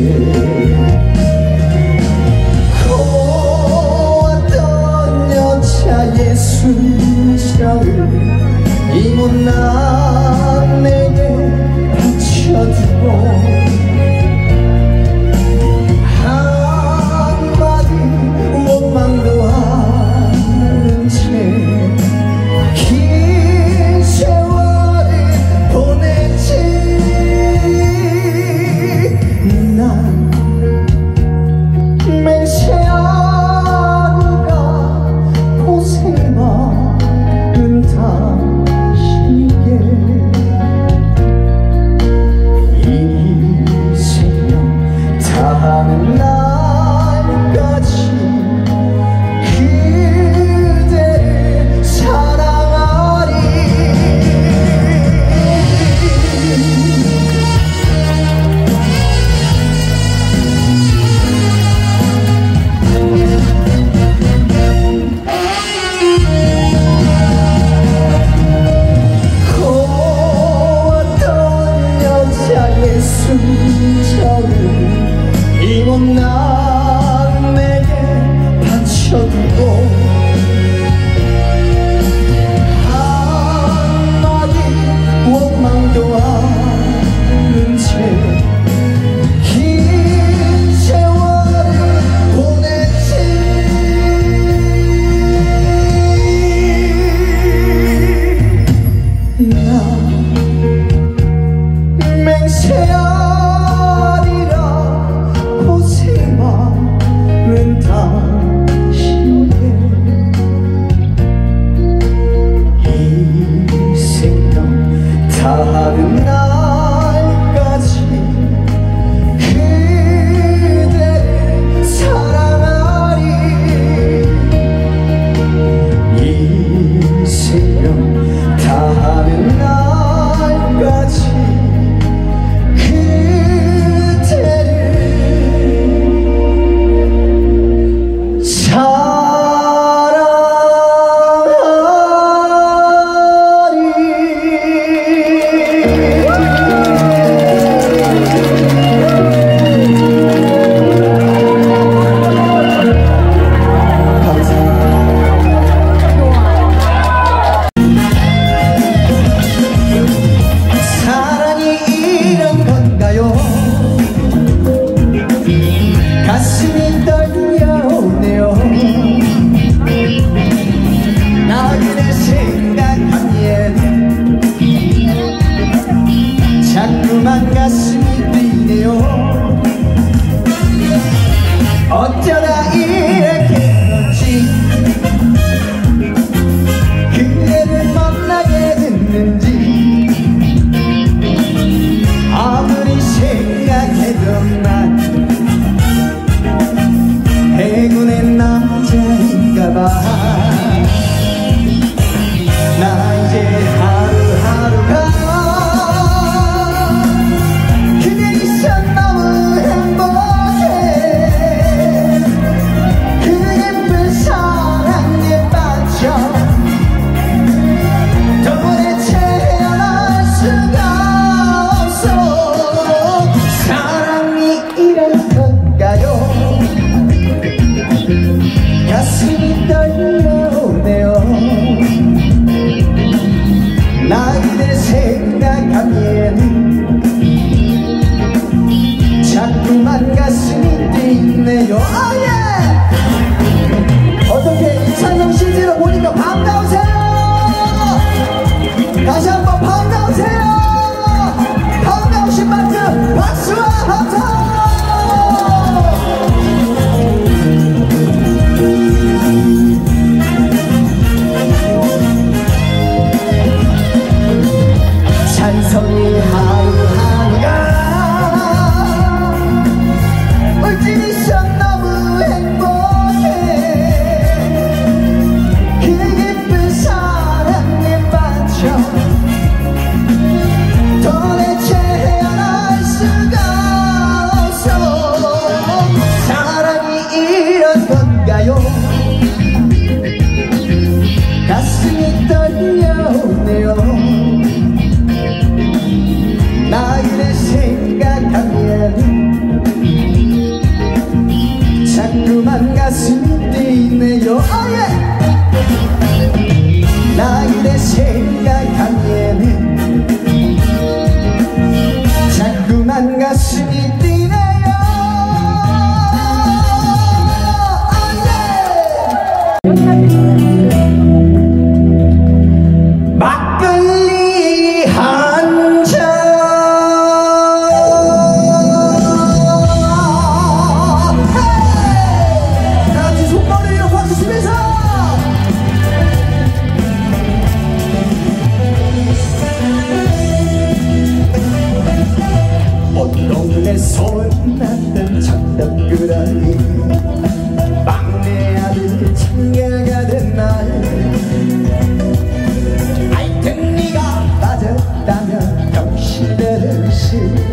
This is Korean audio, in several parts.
day. 다하는 Thank you. 막내 아들 참가가 된날. 하여튼 네가 빠졌다면 당신의 의심.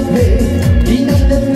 Y not te